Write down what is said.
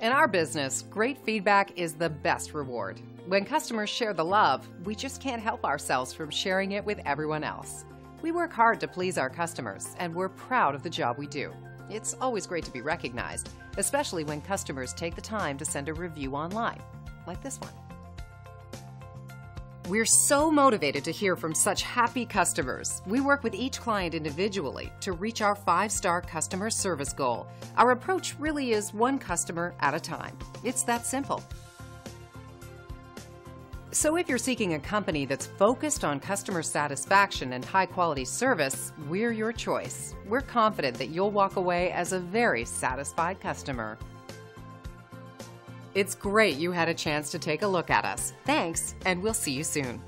In our business, great feedback is the best reward. When customers share the love, we just can't help ourselves from sharing it with everyone else. We work hard to please our customers, and we're proud of the job we do. It's always great to be recognized, especially when customers take the time to send a review online, like this one. We're so motivated to hear from such happy customers. We work with each client individually to reach our five star customer service goal. Our approach really is one customer at a time. It's that simple. So, if you're seeking a company that's focused on customer satisfaction and high quality service, we're your choice. We're confident that you'll walk away as a very satisfied customer. It's great you had a chance to take a look at us. Thanks, and we'll see you soon.